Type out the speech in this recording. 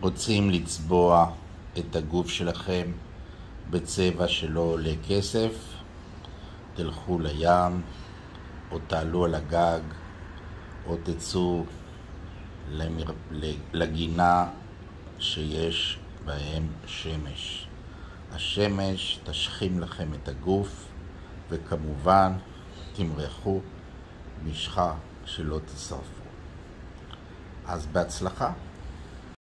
רוצים לצבוע את הגוף שלכם בצבע שלא עולה כסף, תלכו לים, או תעלו על הגג, או תצאו למר... לגינה שיש בהם שמש. השמש תשכים לכם את הגוף, וכמובן תמרחו משחה שלא תשרפו. אז בהצלחה.